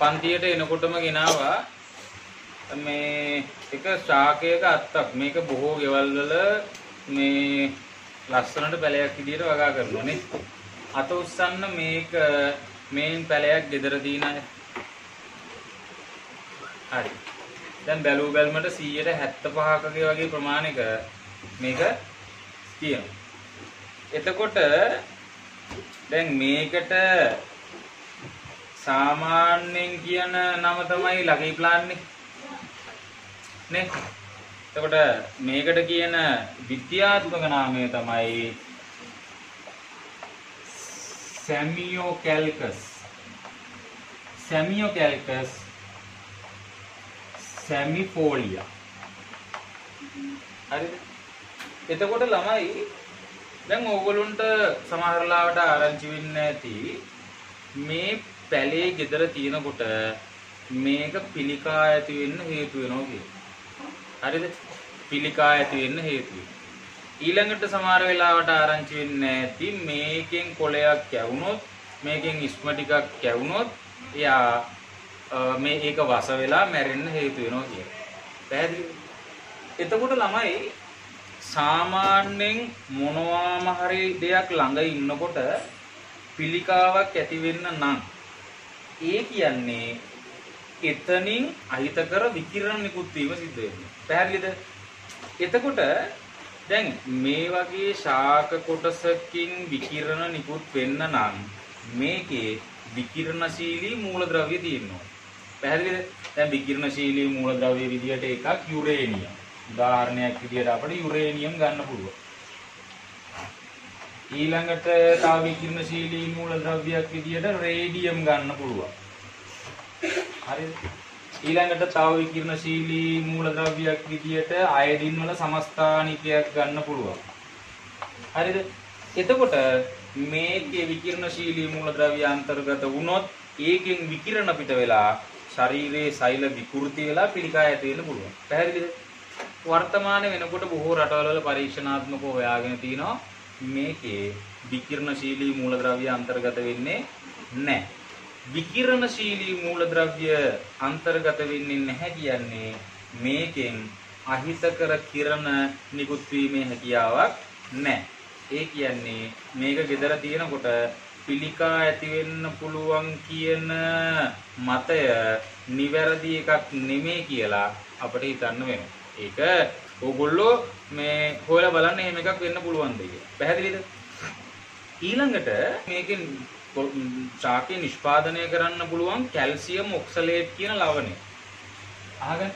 පන්තියට එනකොටම ගෙනාවා මේ එක ශාකයක අත්තක් මේක බොහෝ ගෙවල් වල මේ ලස්සනට පැලයක් විදියට වගා කරනවා නේ. අත උස්සන්න මේක මේන් පැලයක් gedara දින අය. හරි. දැන් බැලූ බැලමට 175කක වගේ ප්‍රමාණයක මේක තියෙනවා. එතකොට දැන් මේකට සාමාන්‍යයෙන් කියන නම තමයි ලකී ප්ලාන්නේ. නේ? එතකොට මේකට කියන විද්‍යාත්මක නාමය තමයි සැමියෝ කැල්කස්. සැමියෝ කැල්කස් සැමිෆෝලියා. හරිද? එතකොට ළමයි දැන් ඕගොල්ලොන්ට සමහර ලාවට ආරංචි වෙන්න ඇති මේ පැලේ gedara තියෙනකොට මේක පිළිකා ඇති වෙන්න හේතු වෙනවා කියලා. හරිද? පිළිකා ඇති වෙන්න හේතු වෙනවා. ඊළඟට සමහර වෙලාවට ආරංචි වෙන්න ඇති මේකෙන් කොලයක් කැවුනොත් මේකෙන් ඉස්ම ටිකක් කැවුනොත් එයා මේ ඒක වස වෙලා මැරෙන්න හේතු වෙනවා කියලා. පැහැදිලිද? එතකොට ළමයි සාමාන්‍යයෙන් මොනවාම හරි දෙයක් ළඟ ඉන්නකොට පිළිකාවක් ඇති වෙන්න නම් ඒ කියන්නේ එතනින් අහිතකර විකිරණ නිකුත් වීම සිද්ධ වෙනවා. පැහැදිලිද? එතකොට දැන් මේ වගේ ශාක කොටසකින් විකිරණ නිකුත් වෙන්න නම් මේකේ විකිරණශීලී මූලද්‍රව්‍ය තියෙනවා. පැහැදිලිද? දැන් විකිරණශීලී මූලද්‍රව්‍ය විදියට එකක් යුරේනියම්. උදාහරණයක් විදියට අපිට යුරේනියම් ගන්න පුළුවන්. ඊළඟට තව විකිරණශීලී මූලද්‍රව්‍යයක් විදියට රේඩියම් ගන්න පුළුවන්. හරිද? ඊළඟට තව විකිරණශීලී මූලද්‍රව්‍යයක් විදියට අයඩින් වල සමස්ථානිකයක් ගන්න පුළුවන්. හරිද? එතකොට මේකේ විකිරණශීලී මූලද්‍රව්‍ය අන්තර්ගත වුණොත් ඒකෙන් විකිරණ පිට වෙලා ශරීරයේ සෛල විකෘති වෙලා පිළිකා ඇති වෙන්න පුළුවන්. පැහැදිලිද? වර්තමානයේ වෙනකොට බොහෝ රටවල් වල පරීක්ෂණාත්මකව හොයාගෙන තිනවා මේකේ විකිරණශීලී මූලද්‍රව්‍ය අන්තර්ගත වෙන්නේ නැහැ. විකිරණශීලී මූලද්‍රව්‍ය අන්තර්ගත වෙන්නේ නැහැ කියන්නේ මේකෙන් අහිතකර කිරණ නිකුත් වීමේ හැකියාවක් නැහැ. ඒ කියන්නේ මේක gedara තියෙනකොට පිළිකා ඇති වෙන්න පුළුවන් කියන මතය නිවැරදි එකක් නෙමෙයි කියලා අපිට හිතන්න වෙනවා. ඒක ඕගොල්ලෝ මේ හොයලා බලන්න එහෙම එකක් වෙන්න පුළුවන්ද කියලා. පැහැදිලිද? ඊළඟට මේකෙන් ශාකය නිෂ්පාදනය කරන්න පුළුවන් කැල්සියම් ඔක්සලේට් කියන ලවණය. අහගන්න.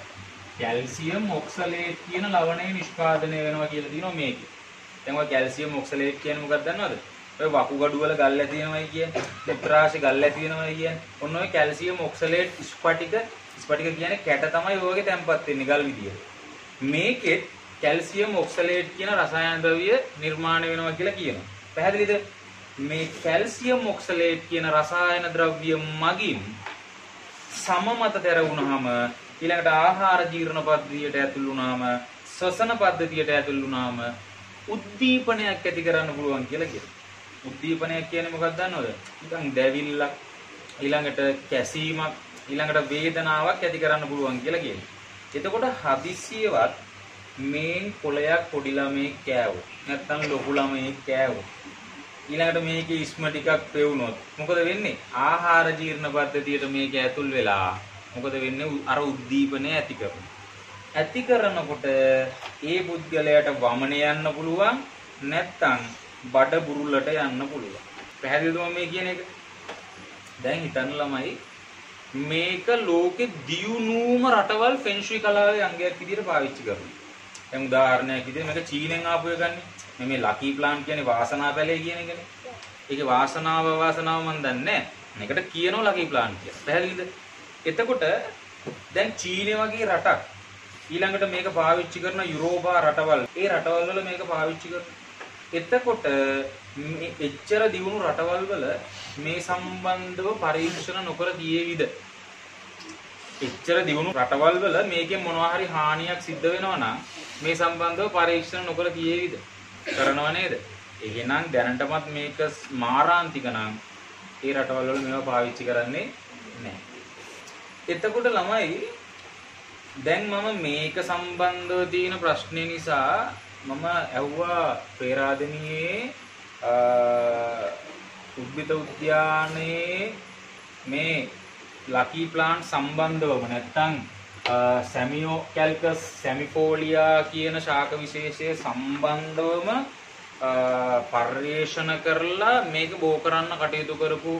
කැල්සියම් ඔක්සලේට් කියන ලවණය නිෂ්පාදනය වෙනවා කියලා තියෙනවා මේකේ. දැන් ඔය කැල්සියම් ඔක්සලේට් කියන්නේ මොකක්ද දන්නවද? ඔය වකුගඩු වල ගල් ඇති වෙනවයි කියන්නේ, දෙත්‍රාශි ගල් ඇති වෙනවයි කියන්නේ. ඔන්න ඔය කැල්සියම් ඔක්සලේට් ස්පටික ස්පටික කියන්නේ කැට තමයි ඔයගේ තැම්පත් වෙන්නේ ගල් විදියට. මේකෙත් කැල්සියම් ඔක්සලේට් කියන රසායන ද්‍රව්‍ය නිර්මාණය වෙනවා කියලා කියනවා. පැහැදිලිද? මේ කැල්සියම් ඔක්සලේට් කියන රසායන ද්‍රව්‍ය මගින් සම මත තැර වුණාම ඊළඟට ආහාර ජීර්ණ පද්ධතියට ඇතුල් වුණාම ශ්වසන පද්ධතියට ඇතුල් වුණාම උද්දීපනයක් ඇති කරන්න පුළුවන් කියලා කියනවා. උද්දීපනයක් කියන්නේ මොකක්ද දන්නවද? නිකන් දැවිල්ලක් ඊළඟට කැසීමක් ඊළඟට වේදනාවක් ඇති කරන්න පුළුවන් කියලා කියනවා. එතකොට හදිසියවත් මේ කොලයක් පොඩි ළමයෙක් කෑවොත් නැත්නම් ලොකු ළමයෙක් කෑවොත් ඊළඟට මේකේ ඉස්ම ටිකක් පෙවුනොත් මොකද වෙන්නේ? ආහාර ජීර්ණ පද්ධතියට මේක ඇතුල් වෙලා මොකද වෙන්නේ? අර උද්දීපනය ඇති කරනවා. ඇති කරනකොට ඒ පුද්ගලයාට වමන යන්න පුළුවන් නැත්නම් බඩ බුරුල්ලට යන්න පුළුවන්. පැහැදිලිද මේ කියන එක? දැන් හිතන්න ළමයි මේක ලෝකෙ දියුණුවම රටවල් ෆෙන්ෂුයි කලාවේ අංගයක් විදිහට පාවිච්චි කරනවා. දැන් උදාහරණයක් විදිහට මේක චීනෙන් ආපු එක ගන්න. මේ ලකි ප්ලාන්ට් කියන්නේ වාසනාව පැලේ කියන එකනේ. ඒකේ වාසනාව වාසනාව මන් දන්නේ නැහැ. මේකට කියනවා ලකි ප්ලාන්ට් කියලා. පැහැදිලිද? එතකොට දැන් චීනේ වගේ රටක් ඊළඟට මේක පාවිච්චි කරන යුරෝපා රටවල් ඒ රටවල් වල මේක පාවිච්චි කරනවා. එතකොට මේ එච්චර දියුණු රටවල් වල මේ සම්බන්ධව පරීක්ෂණ නොකර තියේවිද? එච්චර දියුණු රටවල් වල මේකෙන් මොනවා හරි හානියක් සිද්ධ වෙනවා නම් මේ සම්බන්ධව පරීක්ෂණ නොකර තියේවිද? කරනව නේද? එහෙනම් දැනටමත් මේක මාරාන්තික නම් ඒ රටවල් වල මේවා පාවිච්චි කරන්නේ නැහැ. එතකොට ළමයි දැන් මම මේක සම්බන්ධව තියෙන ප්‍රශ්නේ නිසා මම ඇහුවා පේරාදෙනියේ උද්භිත උද්‍යානයේ මේ ලකී ප්ලාන්ට් සම්බන්ධවම නැත්තම් සැමියෝ කැල්කස් සැමිෆෝලියා කියන ශාක විශේෂය සම්බන්ධවම පර්යේෂණ කරලා මේක බෝ කරන්න කටයුතු කරපු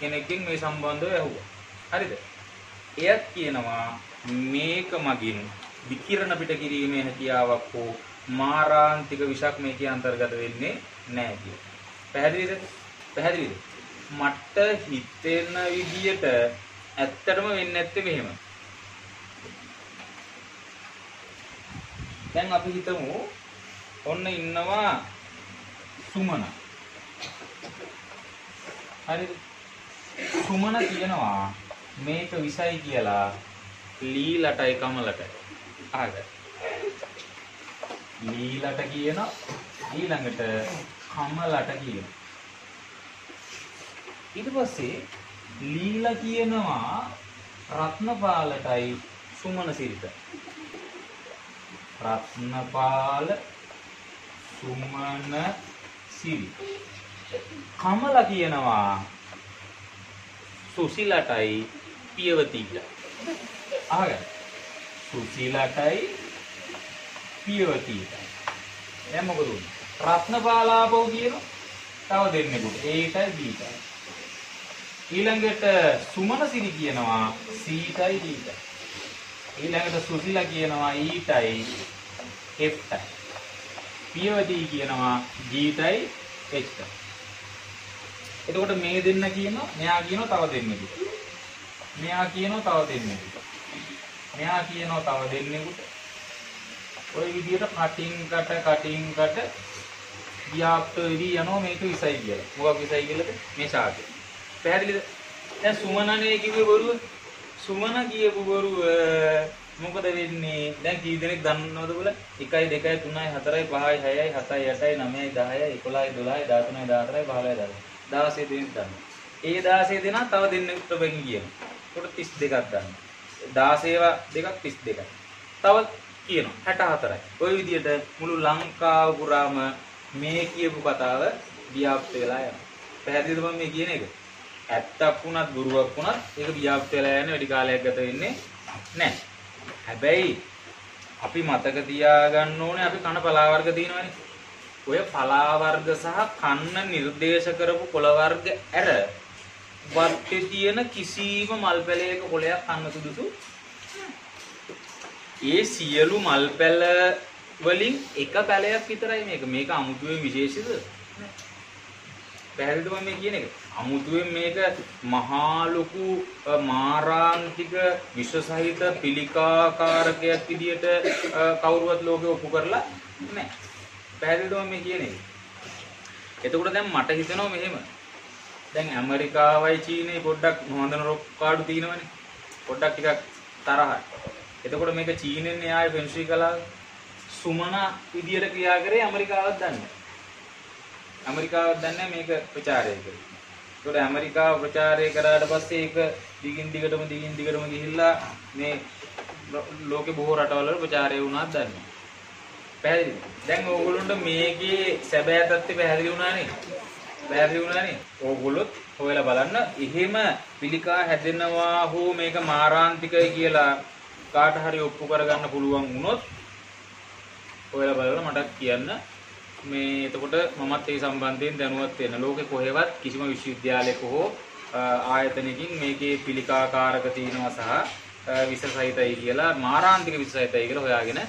කෙනෙක්ගෙන් මේ සම්බන්ධව ඇහුවා. හරිද? එයත් කියනවා මේක මගින් විකිරණ පිට කිරීමේ හැකියාවක් හෝ මාරාන්තික විෂක් මේකේ අන්තර්ගත වෙන්නේ නැහැ කියලා. පැහැදිලිද? පැහැදිලිද? මට හිතෙන විදියට ඇත්තටම වෙන්නේ නැත්තේ මෙහෙම. දැන් අපි හිතමු ඔන්න ඉන්නවා සුමන. හරිද? සුමන කියනවා මේක විසයි කියලා ලීලටයි කමලටයි. අහගන්න. ලීලට කියන ඊළඟට කමලට කියන. ඊට පස්සේ ලීලා කියනවා රත්නපාලටයි සුමන සිරිත. රත්නපාල සුමන සිරි. කමල කියනවා සුසිලටයි පියවතිට. අහගන්න. සුසිලටයි පියවතිට. දැන් මොකද උනේ? රත්නපාලාපෝ කියන තව දෙන්නෙකුට ඒටයි බීටයි. ඊළඟට සුමන සිරි කියනවා සීටයි ඩීටයි. ඊළඟට සුසිලා කියනවා ඊටයි එෆ්ටයි. පියවදී කියනවා ජීටයි එච්ටයි. එතකොට මේ දෙන්න කියනවා මෙයා කියනවා තව දෙන්නෙකුට. මෙයා කියනවා තව දෙන්නෙකුට. මෙයා කියනවා තව දෙන්නෙකුට. ওই විදිහට කටින් කට කටින් කට ව්‍යාප්ත වෙවි යනවා මේක විසයි කියලා. මොකක් විසයි කියලාද? මේ ශාකය. පැහැදිලිද? දැන් සුමනනේ කිව්වේ බොරුව. සුමන කියපු බොරුව මොකද වෙන්නේ? දැන් කී දෙනෙක් දන්නවද බල? 1 2 3 4 5 6 7 8 9 10 11 12 13 14 15 16 දෙනෙක් දන්නවා. ඒ 16 දෙනා තව දෙන්නෙකුට බෙන් කියනවා. ඒකට 32ක් ගන්නවා. 16 දෙකක් 32යි. තව කියනවා 64යි. ওই විදිහට මුළු ලංකාව පුරාම මේ කියපු කතාව ව්‍යාප්ත වෙලා යනවා. පැහැදිලිද මම මේ කියන එක? ඇත්තක් වුණත් බොරුවක් වුණත් ඒක ව්‍යාප්ත වෙලා යන වැඩි කාලයක් ගත වෙන්නේ නැහැ. හැබැයි අපි මතක තියාගන්න ඕනේ අපි කන පලා වර්ග තියෙනවනේ. ඔය පලා වර්ග සහ කන්න නිර්දේශ කරපු කොළ වර්ග ඇර වත්තේ තියෙන කිසිම මල් පැලයක කොළයක් කන්න සුදුසු ඒ සියලු මල් පැල වලින් එක පැලයක් විතරයි මේක. මේක අමුතුවෙන් විශේෂිත. පැහැදිලිද මම මේ කියන එක? අමුතුවෙන් මේක මහා ලොකු මාරාන්තික විෂ සහිත පිළිකාකාරකයක් විදියට කවුරුවත් ලෝකෙ ඔප්පු කරලා නැහැ. පැහැදිලිද මම මේ කියන එක? එතකොට දැන් මට හිතෙනවා මෙහෙම. දැන් ඇමරිකාවයි චීනයයි පොඩ්ඩක් නොහඳන රොක්කාඩු තියෙනවනේ. පොඩ්ඩක් ටිකක් තරහයි. එතකොට මේක චීනෙන් එයාගේ ෆෙන්සි කලාව සුමන විදියට ක්‍රියා කරේ ඇමරිකාවත් දන්නේ. ඇමරිකාවත් දන්නේ මේක ප්‍රචාරය කරේ. ඒකට ඇමරිකාව ප්‍රචාරය කරාට පස්සේ ඒක දිගින් දිගටම දිගින් දිගටම ගිහිල්ලා මේ ලෝකේ බොහෝ රටවල ප්‍රචාරය වුණාද දන්නේ. පැහැදිලිද? දැන් ඕගොල්ලන්ට මේකේ සැබෑ තත්ත්වය පැහැදිලි වුණානේ. පැහැදිලි වුණානේ. ඕගොල්ලොත් හොයලා බලන්න. එහෙම පිළිකා හැදෙනවා හෝ මේක මාරාන්තිකයි කියලා කාට හරි ඔප්පු කරගන්න පුළුවන් වුණොත් ඔයාලා බලලා මට කියන්න මේ එතකොට මමත් ඒ සම්බන්ධයෙන් දැනුවත් වෙන්න. ලෝකේ කොහෙවත් කිසිම විශ්වවිද්‍යාලයක හෝ ආයතනයකින් මේකේ පිළිකාකාරක තියෙනවා සහ විස සහිතයි කියලා මාරාන්තික විස සහිතයි කියලා හොයාගෙන